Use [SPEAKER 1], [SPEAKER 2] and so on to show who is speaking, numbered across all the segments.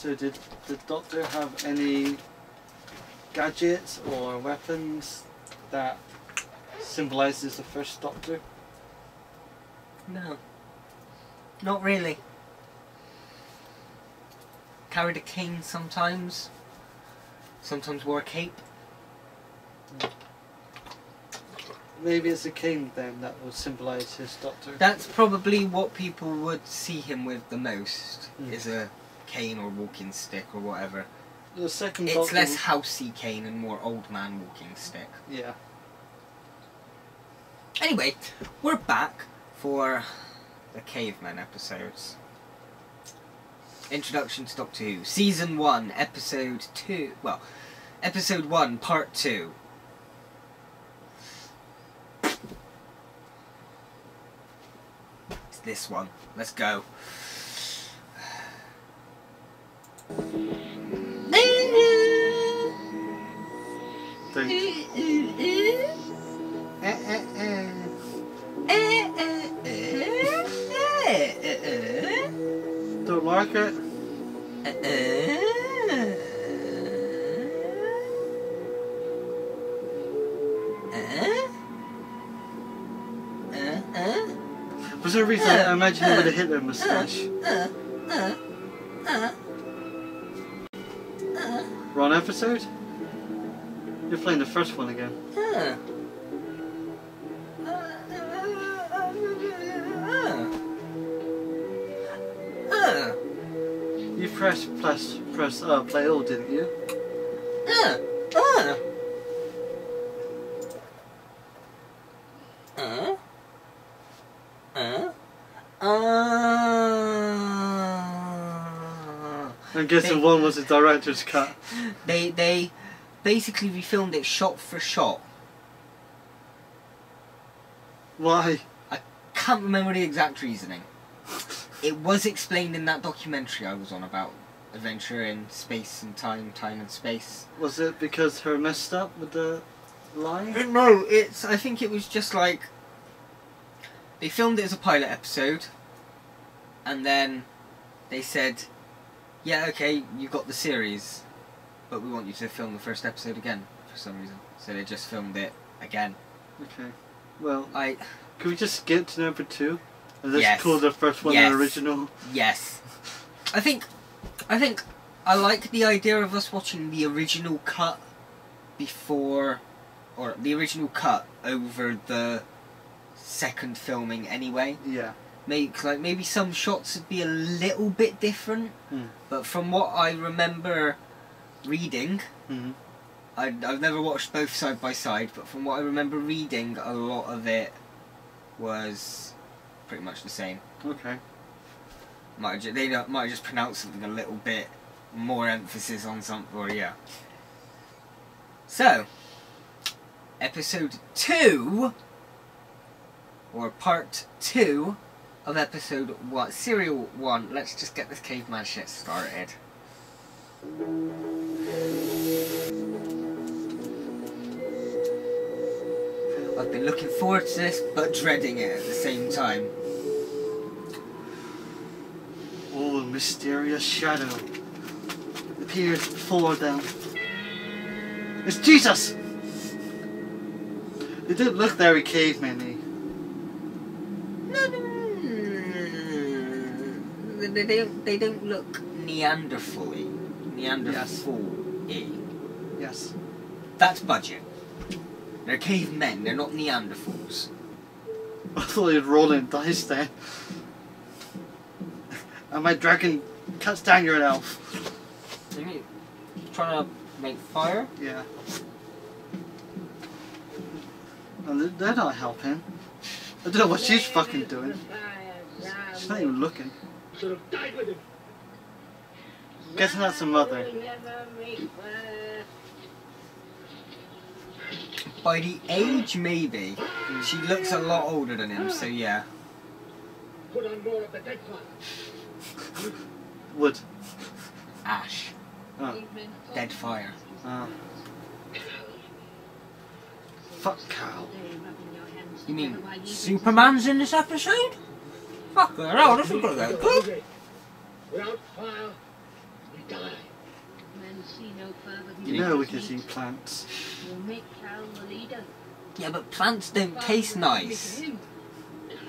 [SPEAKER 1] So did the Doctor have any gadgets or weapons that symbolizes the first Doctor?
[SPEAKER 2] No. Not really. Carried a cane sometimes. Sometimes wore a cape.
[SPEAKER 1] Maybe it's a cane then that would symbolize his Doctor.
[SPEAKER 2] That's probably what people would see him with the most.
[SPEAKER 1] Mm.
[SPEAKER 2] Is a cane or walking stick or whatever.
[SPEAKER 1] the second
[SPEAKER 2] It's
[SPEAKER 1] Doctor.
[SPEAKER 2] less housey cane and more old man walking stick.
[SPEAKER 1] Yeah.
[SPEAKER 2] Anyway, we're back for the cavemen episodes. Introduction to Doctor Who, Season 1, Episode 2. Well, Episode 1, Part 2. It's this one. Let's go.
[SPEAKER 1] Don't,
[SPEAKER 2] eh. Eh, eh, eh.
[SPEAKER 1] don't like it? For some reason, I imagine him with a Hitler moustache. Wrong episode? You're playing the first one again. You pressed press press uh, play all, didn't you? I'm guessing
[SPEAKER 2] They-
[SPEAKER 1] one was the director's cut.
[SPEAKER 2] They they basically we filmed it shot for shot.
[SPEAKER 1] Why?
[SPEAKER 2] I can't remember the exact reasoning. It was explained in that documentary I was on about adventure in space and time, time and space.
[SPEAKER 1] Was it because her messed up with the line?
[SPEAKER 2] Uh, no, it's. I think it was just like they filmed it as a pilot episode, and then they said, "Yeah, okay, you got the series, but we want you to film the first episode again for some reason." So they just filmed it again.
[SPEAKER 1] Okay. Well,
[SPEAKER 2] I
[SPEAKER 1] can we just skip to number two? And let's
[SPEAKER 2] Yes.
[SPEAKER 1] call the first one
[SPEAKER 2] Yes.
[SPEAKER 1] the original.
[SPEAKER 2] yes, I think, I think I like the idea of us watching the original cut before, or the original cut over the second filming anyway.
[SPEAKER 1] Yeah.
[SPEAKER 2] Maybe, like maybe some shots would be a little bit different,
[SPEAKER 1] Hmm.
[SPEAKER 2] but from what I remember reading,
[SPEAKER 1] hmm
[SPEAKER 2] I, I've never watched both side by side, but from what I remember reading, a lot of it was pretty much the same.
[SPEAKER 1] Okay.
[SPEAKER 2] Might have ju- they might have just pronounced something a little bit more emphasis on something, or yeah. So, episode two, or part two of episode one, serial one. Let's just get this caveman shit started. I've been looking forward to this, but dreading it at the same time.
[SPEAKER 1] Oh, a mysterious shadow appears before them. It's Jesus! It didn't look very caveman-y.
[SPEAKER 2] No, no, no, no, They, don't. They don't look Neanderthal-y. Neanderthal-y.
[SPEAKER 1] Yes.
[SPEAKER 2] That's budget. They're cavemen. They're not Neanderthals.
[SPEAKER 1] I thought he was rolling dice there. and my dragon cuts down your elf.
[SPEAKER 2] Are you trying to make fire?
[SPEAKER 1] Yeah. And they're- they're not helping. I don't know what she's fucking doing. She's not even looking.
[SPEAKER 3] Should have died with him.
[SPEAKER 1] Guessing that's the mother.
[SPEAKER 2] By the age, maybe. She looks a lot older than him, so yeah.
[SPEAKER 3] Put on more of the dead fire.
[SPEAKER 1] Wood.
[SPEAKER 2] Ash.
[SPEAKER 1] Oh.
[SPEAKER 2] Dead fire.
[SPEAKER 1] oh. Fuck Kal.
[SPEAKER 2] You mean Superman's in this episode? Fuck her, oh, this is gonna go.
[SPEAKER 3] Without fire, We die.
[SPEAKER 4] Men see no further than
[SPEAKER 1] You know we
[SPEAKER 4] just
[SPEAKER 1] can see plants.
[SPEAKER 4] We'll make Carol the leader.
[SPEAKER 2] Yeah, but plants don't taste nice.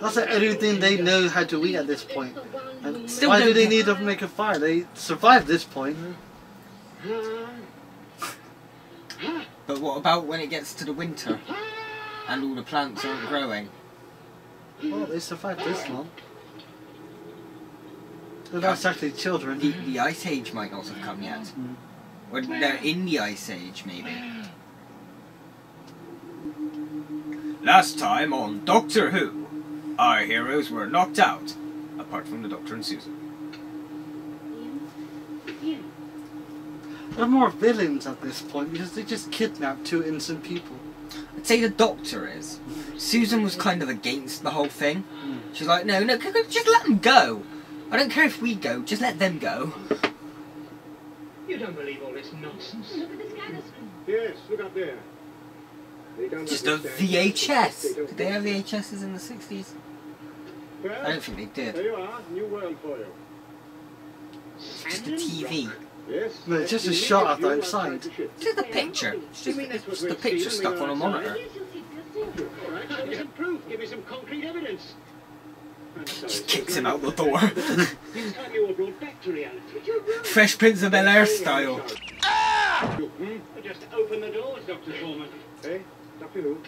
[SPEAKER 1] That's the only thing they know how to eat at this point. And
[SPEAKER 2] Still
[SPEAKER 1] why do they need to make a fire? They survived this point.
[SPEAKER 2] But what about when it gets to the winter and all the plants aren't growing?
[SPEAKER 1] Well, they survived this long. They're not actually children.
[SPEAKER 2] The, the ice age might not have come yet.
[SPEAKER 1] Mm.
[SPEAKER 2] Or they're in the ice age, maybe. Last time on Doctor Who, our heroes were knocked out, apart from the Doctor and Susan.
[SPEAKER 1] They're more villains at this point because they just kidnapped two innocent people.
[SPEAKER 2] I'd say the Doctor is. Susan was kind of against the whole thing.
[SPEAKER 1] Mm.
[SPEAKER 2] She's like, no, no, c- c- just let them go. I don't care if we go, just let them go.
[SPEAKER 3] You don't believe all this nonsense.
[SPEAKER 4] Look at the scanner screen.
[SPEAKER 3] Yes, look up there. They don't
[SPEAKER 2] Just a. VHS. Did they have VHSs in the 60s?
[SPEAKER 3] Well,
[SPEAKER 2] I don't think they
[SPEAKER 3] there
[SPEAKER 2] did.
[SPEAKER 3] you are. New world for you.
[SPEAKER 2] Just a TV.
[SPEAKER 3] Yes.
[SPEAKER 1] No, it's just a shot
[SPEAKER 3] need
[SPEAKER 1] of the outside.
[SPEAKER 3] outside the.
[SPEAKER 2] Just a picture. It's just,
[SPEAKER 3] You mean that's
[SPEAKER 2] it's
[SPEAKER 3] what
[SPEAKER 2] the picture
[SPEAKER 3] seen
[SPEAKER 2] stuck on a monitor.
[SPEAKER 4] Yes, you'll see this thing.
[SPEAKER 3] All right, give me some proof. Give me some concrete evidence. I'm
[SPEAKER 2] Just kicks him out the door.
[SPEAKER 3] It's time you were brought back to reality.
[SPEAKER 2] Fresh Prince of Bel Air style.
[SPEAKER 3] Hmm? Just open the doors, Dr. Foreman. Hey, Dr. Who?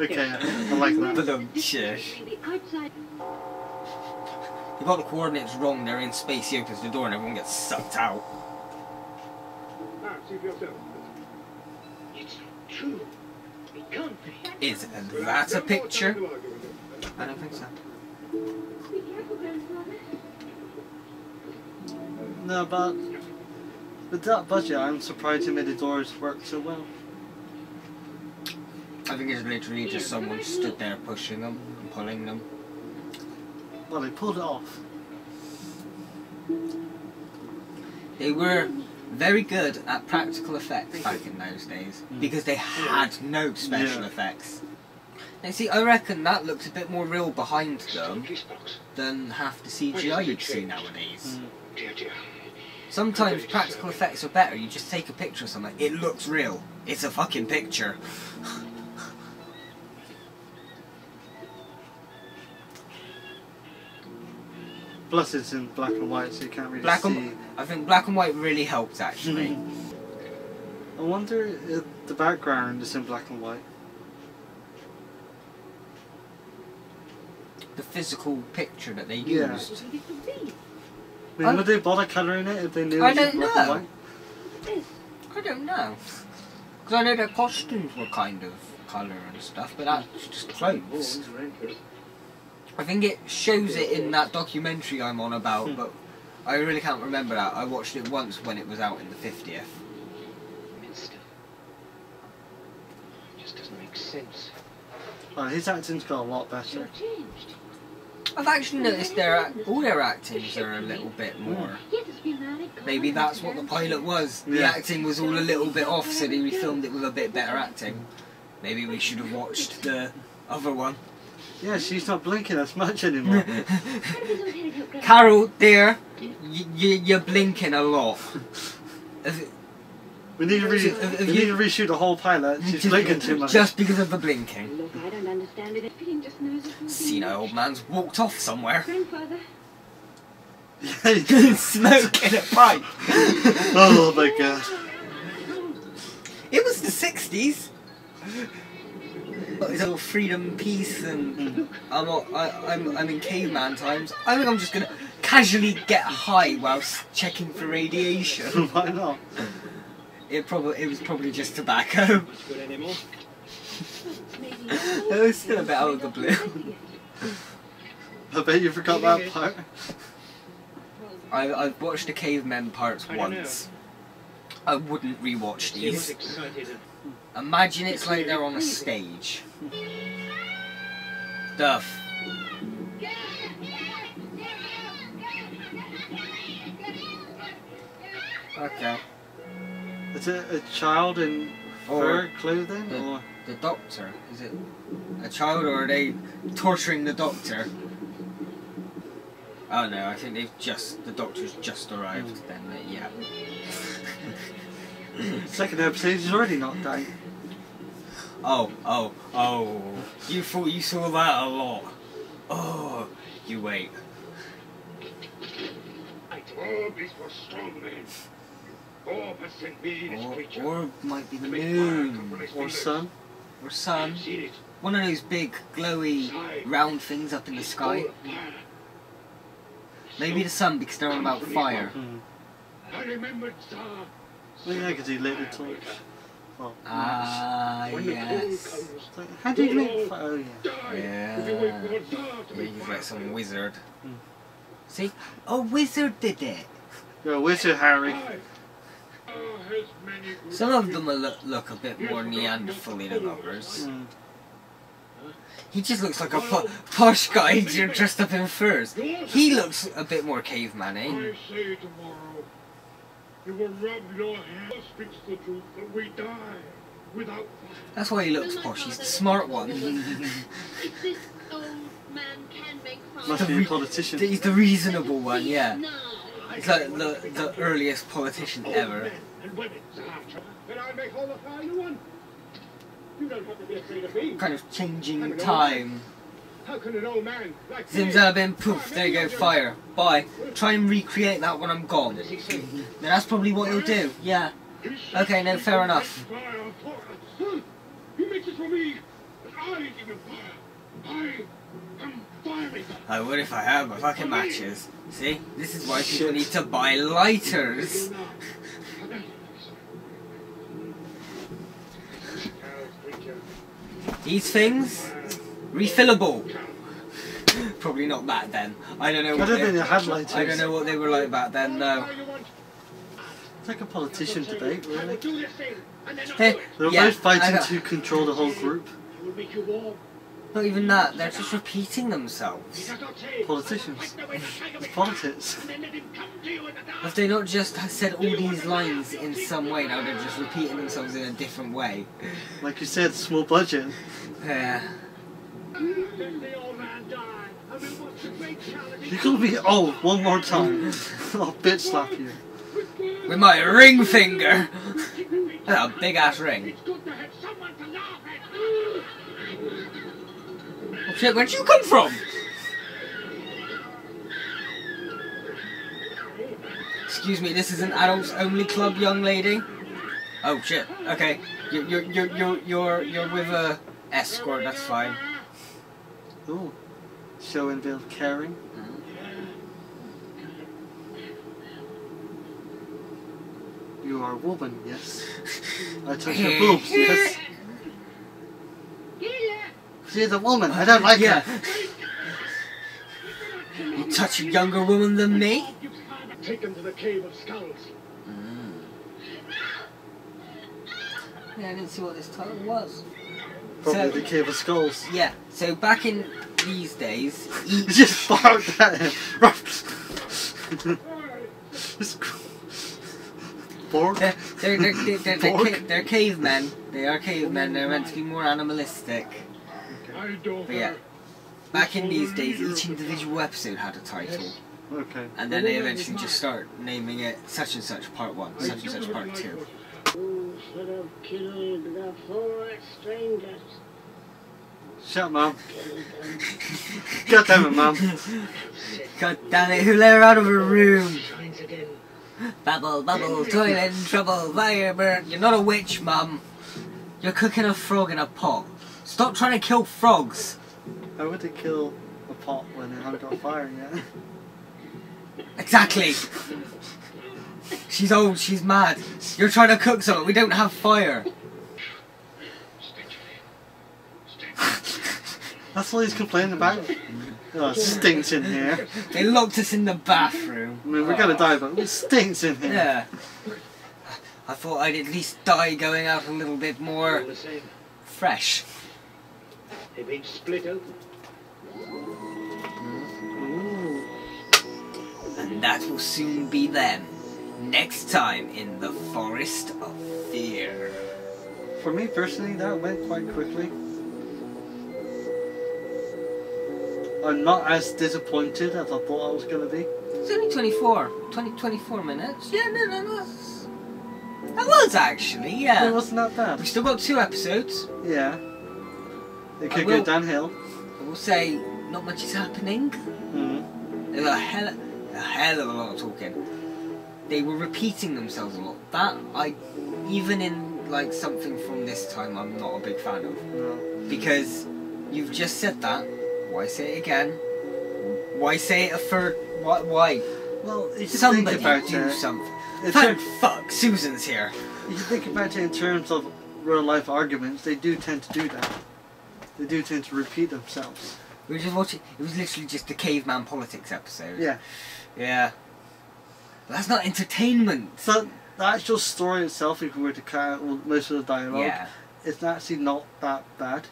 [SPEAKER 1] okay, I like that.
[SPEAKER 2] Ba-dum, shish.
[SPEAKER 4] The outside.
[SPEAKER 2] You got the coordinates wrong, they're in space, he opens the door and everyone gets sucked out.
[SPEAKER 3] Ah, see for yourself. It's not true. It can't be.
[SPEAKER 2] Is that a picture? I don't think so.
[SPEAKER 4] Be careful, grandfather.
[SPEAKER 1] No, but with that budget, I'm surprised they made the doors work so well.
[SPEAKER 2] I think it's literally just someone stood there pushing them and pulling them.
[SPEAKER 1] Well, they pulled it off.
[SPEAKER 2] They were very good at practical effects back in those days
[SPEAKER 1] Mm.
[SPEAKER 2] because they had no special
[SPEAKER 1] Yeah.
[SPEAKER 2] effects. Now, see, I reckon that looks a bit more real behind them than half the CGI you'd see nowadays.
[SPEAKER 1] Mm.
[SPEAKER 3] Dear, dear.
[SPEAKER 2] Sometimes practical effects are better. You just take a picture of something, it looks real. It's a fucking picture.
[SPEAKER 1] Plus, it's in black and white, so you can't really
[SPEAKER 2] Black
[SPEAKER 1] see.
[SPEAKER 2] and I think black and white really helped actually.
[SPEAKER 1] I wonder if the background is in black and white.
[SPEAKER 2] the physical picture that they
[SPEAKER 1] Yeah.
[SPEAKER 2] used.
[SPEAKER 4] Maybe it could be.
[SPEAKER 1] I mean, would they bother colouring it if they knew
[SPEAKER 2] I
[SPEAKER 1] it was
[SPEAKER 2] don't
[SPEAKER 1] in black and
[SPEAKER 2] know.
[SPEAKER 1] white?
[SPEAKER 2] I don't know. Because I know their costumes were kind of colour and stuff, but that's just clothes.
[SPEAKER 3] Oh, Bones are anchors.
[SPEAKER 2] I think it shows it in that documentary I'm on about,
[SPEAKER 1] Hmm.
[SPEAKER 2] but I really can't remember that. I watched it once when it was out in the 50th.
[SPEAKER 3] Minster. Just doesn't make sense.
[SPEAKER 1] Well, his acting's got a lot better.
[SPEAKER 2] I've actually noticed their all their actings are a little bit more.
[SPEAKER 4] Yes, it's been married.
[SPEAKER 2] Maybe that's what the pilot was. The
[SPEAKER 1] Yeah.
[SPEAKER 2] acting was all a little bit off, so they refilmed it with a bit better acting. Maybe we should have watched the other one.
[SPEAKER 1] Yeah, she's not blinking as much anymore.
[SPEAKER 2] Carol, dear, y- y- you're blinking a lot.
[SPEAKER 1] We need to, re-
[SPEAKER 2] If- if
[SPEAKER 1] we need to reshoot the whole pilot. She's blinking too much.
[SPEAKER 2] Just because of the blinking.
[SPEAKER 4] Look, I don't understand it. The feeling just knows it will.
[SPEAKER 2] Senile old man's walked off somewhere.
[SPEAKER 4] Grandfather.
[SPEAKER 2] Smoking a pipe.
[SPEAKER 1] oh my god.
[SPEAKER 2] It was the 60s. Got his little freedom, peace, and I'm, all- I, I'm, I'm in caveman times. I think I'm just gonna casually get high whilst checking for radiation.
[SPEAKER 1] Why not?
[SPEAKER 2] It probably, it was probably just tobacco.
[SPEAKER 3] Not good anymore.
[SPEAKER 4] Maybe.
[SPEAKER 2] It was still a bit out of the blue.
[SPEAKER 1] I bet you forgot that part.
[SPEAKER 2] I, I've watched the cavemen parts
[SPEAKER 3] I don't know.
[SPEAKER 2] once. I wouldn't rewatch
[SPEAKER 3] She
[SPEAKER 2] these. Imagine it's like they're on a stage. The f- Okay.
[SPEAKER 1] Is it a child in
[SPEAKER 2] Or-
[SPEAKER 1] fur clothing?
[SPEAKER 2] Yeah.
[SPEAKER 1] Or
[SPEAKER 2] The doctor. Is it a child or are they torturing the doctor? Oh no, I think they've just the doctor's just arrived. Then uh, yeah.
[SPEAKER 1] Second episode, he's already not out.
[SPEAKER 2] Oh oh oh! You thought you saw that a lot. Oh, you wait.
[SPEAKER 3] I told these were strong men. Orb has sent me this
[SPEAKER 2] Or,
[SPEAKER 3] creature.
[SPEAKER 2] or might be the
[SPEAKER 3] to make fire come from
[SPEAKER 2] moon
[SPEAKER 1] Or sun.
[SPEAKER 2] or sun.
[SPEAKER 3] I've seen it.
[SPEAKER 2] One of those big glowy round things up in the sky.
[SPEAKER 3] full of fire.
[SPEAKER 2] Maybe the sun because they're on about fire.
[SPEAKER 1] Hmm.
[SPEAKER 3] I remembered Za.
[SPEAKER 1] Well, yeah, because he lit the torch. Well,
[SPEAKER 2] Ah
[SPEAKER 3] When the
[SPEAKER 2] yes.
[SPEAKER 1] Like, How do you make? Oh, yeah.
[SPEAKER 2] Yeah.
[SPEAKER 3] If you wait for
[SPEAKER 2] Yeah,
[SPEAKER 3] make
[SPEAKER 2] you some wizard.
[SPEAKER 1] Hmm.
[SPEAKER 2] See? A wizard did it.
[SPEAKER 1] You're a wizard, Harry.
[SPEAKER 3] I- Za has many good
[SPEAKER 2] Some of them look, look a bit more Neanderthal than others.
[SPEAKER 1] Hmm.
[SPEAKER 2] He just looks like a po- posh guy dressed up in furs. He looks a bit more caveman-y.
[SPEAKER 3] I say tomorrow, you will rub your hands. Speaks the truth that we die without fire.
[SPEAKER 2] That's why he looks oh posh. He's the smart one.
[SPEAKER 4] If this old man can make fire,
[SPEAKER 1] Must be a politician.
[SPEAKER 2] He's the reasonable one, yeah. He's like the, the earliest politician
[SPEAKER 3] Old
[SPEAKER 2] ever.
[SPEAKER 3] and women, Za. And I'll make all the fire you want. You don't have to be afraid of me.
[SPEAKER 2] Kind of changing time.
[SPEAKER 3] How can an old man like me...
[SPEAKER 2] Zimzabin, poof, there you go, fire. Bye. Try and recreate that when I'm gone. Then that's probably what he'll do. Yeah. Okay, no, fair enough.
[SPEAKER 3] I
[SPEAKER 2] would if I had my fucking matches. See? This is why people need to buy lighters. These things, refillable. Probably not back then. I don't know
[SPEAKER 1] I
[SPEAKER 2] what
[SPEAKER 1] don't think
[SPEAKER 2] they,
[SPEAKER 1] they had lighters.
[SPEAKER 2] I don't know what they were like back then though.
[SPEAKER 1] It's like a politician debate, really.
[SPEAKER 2] Hey,
[SPEAKER 1] They're
[SPEAKER 2] yeah,
[SPEAKER 1] both fighting to control the whole group.
[SPEAKER 2] Not even that, they're just repeating themselves.
[SPEAKER 1] Politicians. It's politics.
[SPEAKER 2] Have they not just said all these lines in some way, now they're just repeating themselves in a different way?
[SPEAKER 1] Like you said, small budget.
[SPEAKER 2] Yeah.
[SPEAKER 1] You're gonna be old one more time. I'll bitch slap you.
[SPEAKER 2] With my ring finger! That's a big ass ring. Oh shit, where'd you come from? Excuse me, this is an adults only club, young lady. Oh shit. Okay, you're you're you're you're you're, you're with a escort. That's fine.
[SPEAKER 1] Ooh. Show and build caring. You are a woman, yes. I took your boobs, yes. She's a woman, I don't like
[SPEAKER 2] Yeah.
[SPEAKER 1] her.
[SPEAKER 2] You touch a younger woman than me?
[SPEAKER 3] Taken to the cave of skulls. Mm.
[SPEAKER 2] Yeah, I didn't see what this title was.
[SPEAKER 1] Probably
[SPEAKER 2] So-
[SPEAKER 1] the Cave of Skulls.
[SPEAKER 2] Yeah. So back in these days, each
[SPEAKER 1] just barked at him. Just- Bork?
[SPEAKER 2] They're, they're, they're, they're, they're, they're,
[SPEAKER 1] Bork?
[SPEAKER 2] ca- they're cavemen. They are cavemen. They're meant to be more animalistic.
[SPEAKER 3] I don't
[SPEAKER 2] But yeah, back in these days, each individual episode had a title,
[SPEAKER 1] Okay.
[SPEAKER 2] and then they eventually just start naming it such and such part one, such and such part two.
[SPEAKER 5] Who should have killed the four strangers?
[SPEAKER 1] Shut up, Mum. God damn it, Mum.
[SPEAKER 2] God damn it! Who let her out of her room? Bubble, bubble, toilet in trouble, fire burn. You're not a witch, mum. You're cooking a frog in a pot. Stop trying to kill frogs.
[SPEAKER 1] How would it kill a pot when it hasn't got fire yet?
[SPEAKER 2] Exactly. She's old, she's mad. You're trying to cook something, we don't have fire.
[SPEAKER 1] That's all he's complaining about. Oh, it stinks in here.
[SPEAKER 2] They locked us in the bathroom.
[SPEAKER 1] I mean, we're gonna die, but it stinks in here.
[SPEAKER 2] Yeah. I thought I'd at least die going out a little bit
[SPEAKER 3] All
[SPEAKER 2] more
[SPEAKER 3] the same,
[SPEAKER 2] fresh.
[SPEAKER 3] they've been split open.
[SPEAKER 1] Ooh.
[SPEAKER 2] And that will soon be them. Next time in the Forest of Fear.
[SPEAKER 1] For me personally, that went quite quickly. I'm not as disappointed as I thought I was going to be.
[SPEAKER 2] It's only 24, 20, 24 minutes. Yeah, no, no, no. That was actually, yeah.
[SPEAKER 1] It wasn't that bad.
[SPEAKER 2] We still got two episodes.
[SPEAKER 1] Yeah. It could
[SPEAKER 2] will-
[SPEAKER 1] go downhill.
[SPEAKER 2] I will say, not much is happening.
[SPEAKER 1] Mm.
[SPEAKER 2] There's a hell, a hell of a lot of talking. They were repeating themselves a lot. That I, even in like something from this time, I'm not a big fan of
[SPEAKER 1] No.
[SPEAKER 2] because you've just said that. Why say it again? Why say it a third? Why? Why?
[SPEAKER 1] Well, you
[SPEAKER 2] Somebody
[SPEAKER 1] think about
[SPEAKER 2] do
[SPEAKER 1] it,
[SPEAKER 2] something.
[SPEAKER 1] in
[SPEAKER 2] Thank fuck, Susan's here.
[SPEAKER 1] if you think about it in terms of real life arguments, they do tend to do that. They do tend to repeat themselves.
[SPEAKER 2] We were just watching. It was literally just the caveman politics episode.
[SPEAKER 1] Yeah.
[SPEAKER 2] Yeah. That's not entertainment.
[SPEAKER 1] So the actual story itself, if we were to cut out most of the dialogue,
[SPEAKER 2] yeah.
[SPEAKER 1] it's actually not that bad.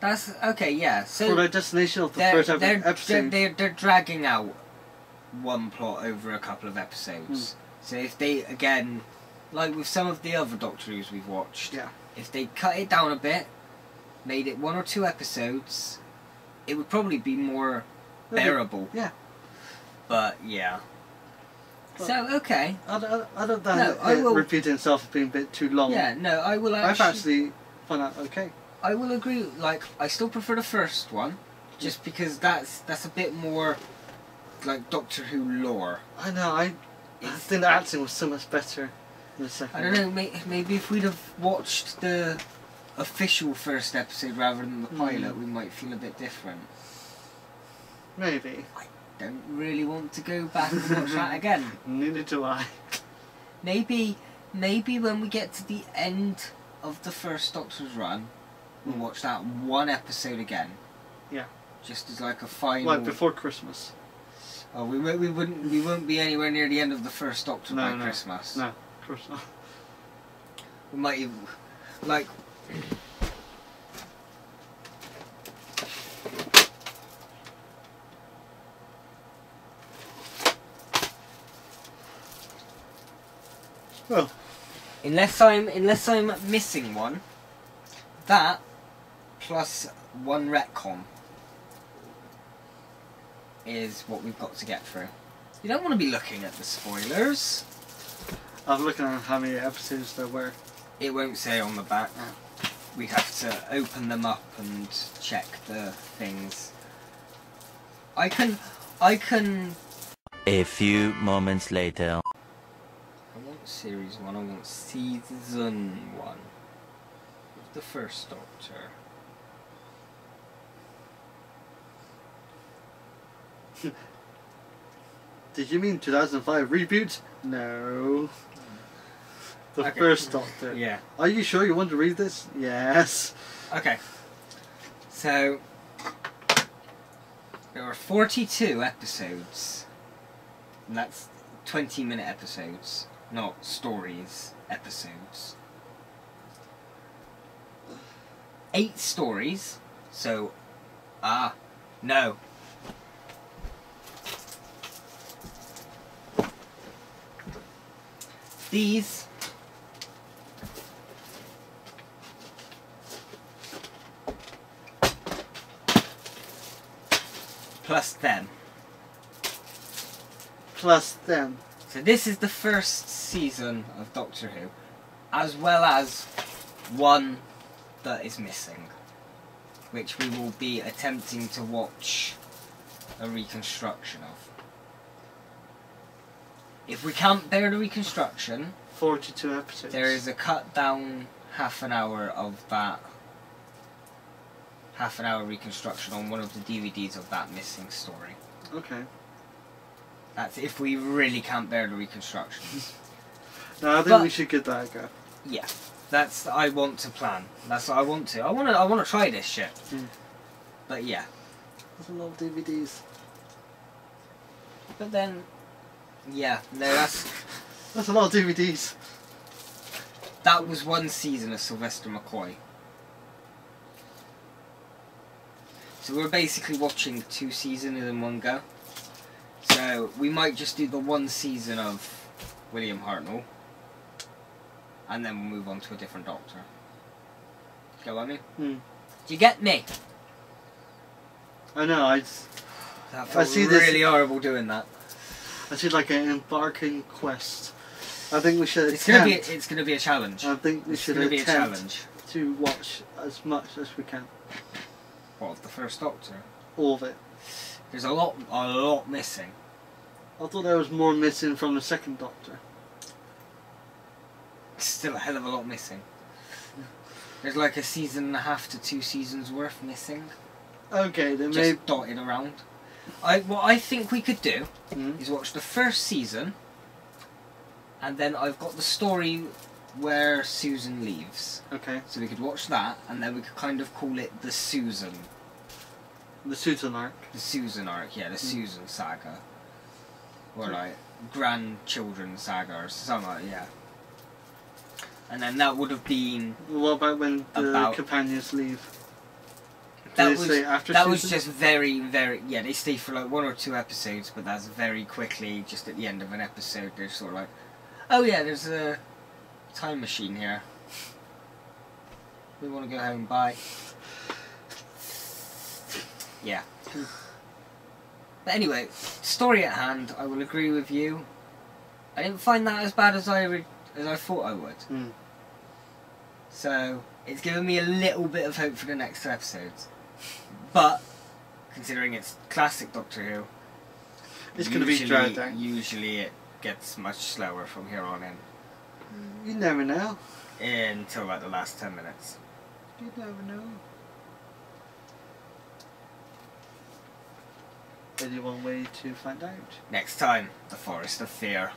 [SPEAKER 2] That's okay. Yeah. So
[SPEAKER 1] For the destination of the
[SPEAKER 2] they're,
[SPEAKER 1] first
[SPEAKER 2] they're,
[SPEAKER 1] episode,
[SPEAKER 2] they're, they're dragging out one plot over a couple of episodes.
[SPEAKER 1] Hmm.
[SPEAKER 2] So if they again, like with some of the other Doctor Who's we've watched,
[SPEAKER 1] Yeah.
[SPEAKER 2] if they cut it down a bit, made it one or two episodes, it would probably be more bearable.
[SPEAKER 1] yeah.
[SPEAKER 2] But yeah. So okay.
[SPEAKER 1] other, other than
[SPEAKER 2] No, I will-
[SPEAKER 1] repeating itself as being a bit too long,
[SPEAKER 2] Yeah. No, I will
[SPEAKER 1] I've
[SPEAKER 2] actually.
[SPEAKER 1] actually found out okay.
[SPEAKER 2] I will agree. Like, I still prefer the first one, just because that's that's a bit more like Doctor Who lore.
[SPEAKER 1] I know, I, I think the acting was so much better in the second
[SPEAKER 2] I don't know. May, maybe if we'd have watched the official first episode rather than the pilot,
[SPEAKER 1] Hmm.
[SPEAKER 2] we might feel a bit different.
[SPEAKER 1] Maybe.
[SPEAKER 2] Don't really want to go back and watch that again.
[SPEAKER 1] Neither do I.
[SPEAKER 2] Maybe, maybe when we get to the end of the first Doctor's run, we'll
[SPEAKER 1] Hmm.
[SPEAKER 2] watch that one episode again.
[SPEAKER 1] Yeah.
[SPEAKER 2] Just as like a final.
[SPEAKER 1] Like before Christmas.
[SPEAKER 2] Oh, we, we wouldn't. We won't be anywhere near the end of the first Doctor
[SPEAKER 1] No,
[SPEAKER 2] by
[SPEAKER 1] no,
[SPEAKER 2] Christmas.
[SPEAKER 1] No, of course not.
[SPEAKER 2] We might even, like.
[SPEAKER 1] Well,
[SPEAKER 2] Unless I'm unless I'm missing one, that plus one recon is what we've got to get through. You don't want to be looking at the spoilers.
[SPEAKER 1] I was looking at how many episodes there were.
[SPEAKER 2] It won't say on the back. We'd have to open them up and check the things. I can, I can.
[SPEAKER 6] A few moments later.
[SPEAKER 2] Series one. I want season one. Of the first Doctor.
[SPEAKER 1] Did you mean 2005 reboot? No. The
[SPEAKER 2] Okay.
[SPEAKER 1] first Doctor.
[SPEAKER 2] Yeah.
[SPEAKER 1] Are you sure you want to read this? Yes.
[SPEAKER 2] Okay. So there are 42 episodes. And that's 20 minute episodes, not stories, episodes. Eight stories. So ah no. These plus them.
[SPEAKER 1] Plus them.
[SPEAKER 2] So this is the first season of Doctor Who, as well as one that is missing, which we will be attempting to watch a reconstruction of. If we can't bear the reconstruction,
[SPEAKER 1] 42 episodes.
[SPEAKER 2] there is a cut down half an hour of that half an hour reconstruction on one of the DVDs of that missing story.
[SPEAKER 1] Okay.
[SPEAKER 2] That's if we really can't bear the reconstructions.
[SPEAKER 1] No, I think
[SPEAKER 2] But-
[SPEAKER 1] we should give that a go.
[SPEAKER 2] Yeah, that's I want to plan. That's what I want to. I want to. I want to try this shit.
[SPEAKER 1] Hmm.
[SPEAKER 2] But yeah,
[SPEAKER 1] There's a lot of DVDs.
[SPEAKER 2] but then, yeah, no, that's
[SPEAKER 1] That's a lot of DVDs.
[SPEAKER 2] that was one season of Sylvester McCoy. So we're basically watching two seasons in one go. So we might just do the one season of William Hartnell, and then we'll move on to a different Doctor. Get what I mean?
[SPEAKER 1] Hmm.
[SPEAKER 2] Do you get me?
[SPEAKER 1] I know. I, s-
[SPEAKER 2] That
[SPEAKER 1] I see this-
[SPEAKER 2] really horrible doing that.
[SPEAKER 1] I see like an embarking quest. I think we should
[SPEAKER 2] It's gonna be
[SPEAKER 1] attempt.
[SPEAKER 2] it's gonna be a challenge.
[SPEAKER 1] I think we
[SPEAKER 2] It's
[SPEAKER 1] should
[SPEAKER 2] gonna be a challenge.
[SPEAKER 1] to watch as much as we can.
[SPEAKER 2] What the first Doctor?
[SPEAKER 1] All of it.
[SPEAKER 2] There's a lot a lot missing.
[SPEAKER 1] I thought there was more missing from the second Doctor.
[SPEAKER 2] Still a hell of a lot missing. There's like a season and a half to two seasons worth missing,
[SPEAKER 1] Okay, then
[SPEAKER 2] just
[SPEAKER 1] maybe.
[SPEAKER 2] dotted around. I what I think we could do
[SPEAKER 1] Mm,
[SPEAKER 2] is watch the first season, and then I've got the story where Susan leaves.
[SPEAKER 1] okay,
[SPEAKER 2] So we could watch that, and then we could kind of call it the Susan,
[SPEAKER 1] the Susan arc.
[SPEAKER 2] the Susan arc, yeah, the
[SPEAKER 1] Mm.
[SPEAKER 2] Susan saga, or like grandchildren saga or something, like- yeah. And then that would have been
[SPEAKER 1] What about when the
[SPEAKER 2] About-
[SPEAKER 1] companions leave?
[SPEAKER 2] that was that was just very very yeah they stay for like one or two episodes, but that's very quickly just at the end of an episode they're sort of like, oh yeah, there's a time machine here. We want to go home. Bye. Yeah. But anyway, story at hand. I will agree with you. I didn't find that as bad as I re- as I thought I would.
[SPEAKER 1] Mm.
[SPEAKER 2] So it's given me a little bit of hope for the next two episodes. But considering it's classic Doctor Who,
[SPEAKER 1] It's going to be
[SPEAKER 2] usually-
[SPEAKER 1] dragged out.
[SPEAKER 2] Usually it gets much slower from here on in,
[SPEAKER 1] You never know.
[SPEAKER 2] until like the last ten minutes.
[SPEAKER 1] You never know. Only one way to find out.
[SPEAKER 2] Next time, the Forest of Fear.